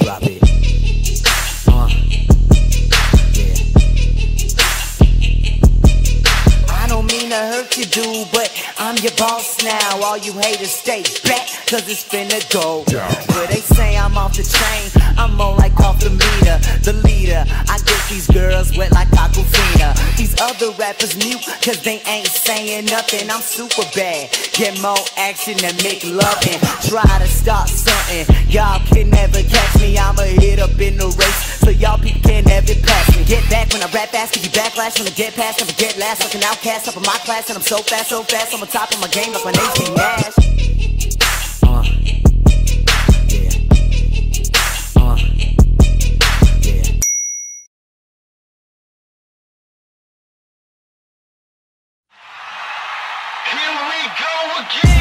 Drop it. Uh. Yeah. I don't mean to hurt you, dude, but I'm your boss now. All you haters stay back, cause it's finna go. But they say I'm off the chain, I'm more like off the meter. The leader, I get these girls wet like Aquafina. Other rappers mute, cause they ain't saying nothing. I'm super bad, get more action than McLovin. Try to start something, y'all can never catch me. I'ma hit up in the race, so y'all people can never pass me. Get back when I rap fast, give you backlash when I get past, never get last. Like an outcast up in my class, and I'm so fast, so fast. I'm on top of my game, like my name's Nash. We go again.